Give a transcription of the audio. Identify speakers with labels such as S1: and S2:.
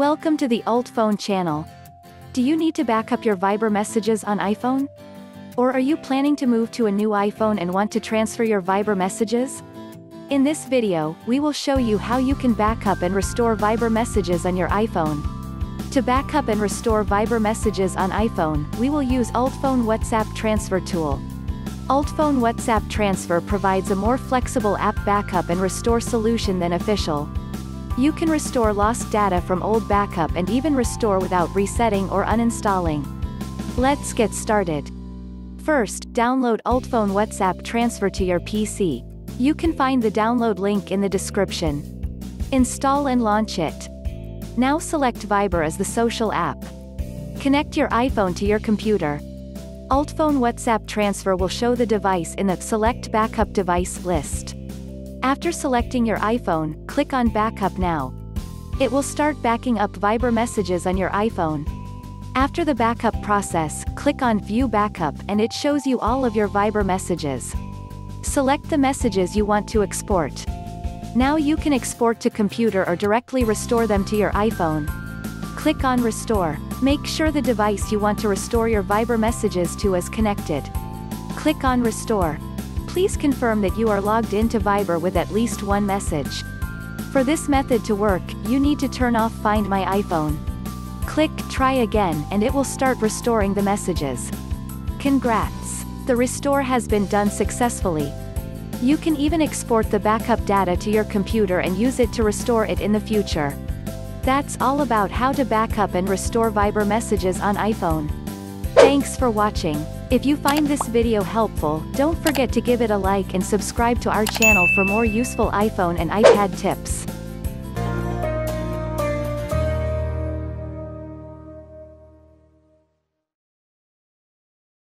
S1: Welcome to the UltFone channel. Do you need to back up your Viber messages on iPhone? Or are you planning to move to a new iPhone and want to transfer your Viber messages? In this video, we will show you how you can back up and restore Viber messages on your iPhone. To back up and restore Viber messages on iPhone, we will use UltFone WhatsApp Transfer tool. UltFone WhatsApp Transfer provides a more flexible app backup and restore solution than official. You can restore lost data from old backup and even restore without resetting or uninstalling. Let's get started. First, download UltFone WhatsApp Transfer to your PC. You can find the download link in the description. Install and launch it. Now select Viber as the social app. Connect your iPhone to your computer. UltFone WhatsApp Transfer will show the device in the Select Backup Device list. After selecting your iPhone, click on Backup Now. It will start backing up Viber messages on your iPhone. After the backup process, click on View Backup and it shows you all of your Viber messages. Select the messages you want to export. Now you can export to computer or directly restore them to your iPhone. Click on Restore. Make sure the device you want to restore your Viber messages to is connected. Click on Restore. Please confirm that you are logged into Viber with at least one message. For this method to work, you need to turn off Find My iPhone. Click Try Again and it will start restoring the messages. Congrats! The restore has been done successfully. You can even export the backup data to your computer and use it to restore it in the future. That's all about how to backup and restore Viber messages on iPhone. Thanks for watching. If you find this video helpful, don't forget to give it a like and subscribe to our channel for more useful iPhone and iPad tips.